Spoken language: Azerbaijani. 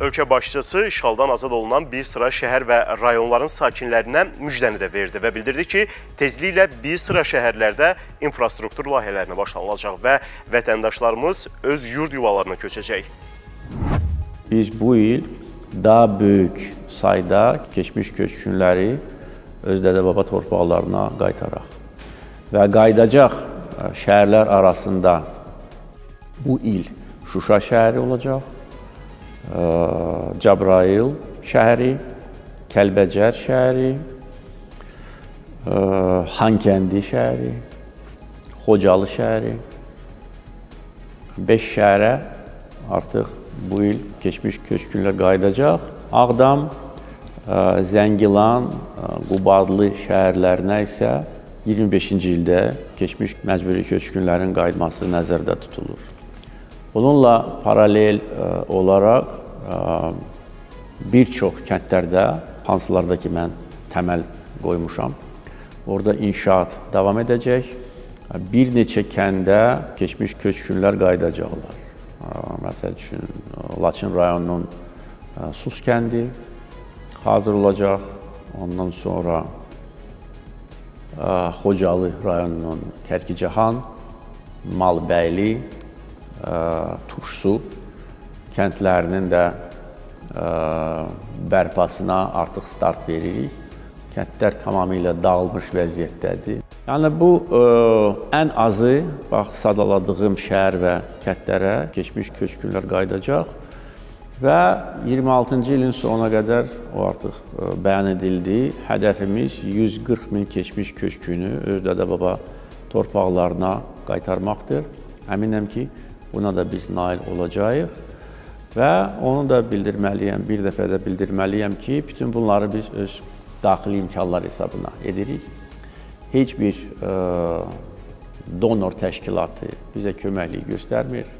Ölkə başçısı işğaldan azad olunan bir sıra şəhər və rayonların sakinlərinə müjdəni də verdi və bildirdi ki, tezliklə bir sıra şəhərlərdə infrastruktur layihələrinə başlanılacaq və vətəndaşlarımız öz yurd yuvalarına köçəcək. Biz bu il daha böyük sayda keçmiş köçkünləri öz dədə-baba torpaqlarına qaytaraq. Və qaydacaq şəhərlər arasında bu il Şuşa şəhəri olacaq, Cəbrayıl şəhəri, Kəlbəcər şəhəri, Xankəndi şəhəri, Xocalı şəhəri. 5 şəhərə artıq bu il keçmiş köçkünlər qayıdacaq. Ağdam, Zəngilan, Qubadlı şəhərlərinə isə 25-ci ildə keçmiş məcburi köçkünlərin qayıtması nəzərdə tutulur. Bununla paralel olaraq bir çox kəndlərdə, hansılarda ki, mən təməl qoymuşam, orada inşaat davam edəcək. Bir neçə kəndə keçmiş köçkünlər qayıdacaqlar. Məsəl üçün, Laçın rayonunun Sus kəndi hazır olacaq. Ondan sonra Xocalı rayonunun Kərkicahan, Malbəyli, Turşsu kəndlərinin də bərpasına artıq start veririk. Kəndlər tamamilə dağılmış vəziyyətdədir. Yəni bu ən azı bax sadaladığım şəhər və kəndlərə keçmiş köçkünlər qayıdacaq və 26-cı ilin sonuna qədər o artıq bəyan edildi. Hədəfimiz 140 min keçmiş köçkünü öz dədə-baba torpaqlarına qaytarmaqdır. Əminəm ki, Buna da biz nail olacağıq və onu da bildirməliyəm, bir dəfə də bildirməliyəm ki, bütün bunları biz öz daxili imkanlar hesabına edirik. Heç bir donor təşkilatı bizə köməklik göstərmir.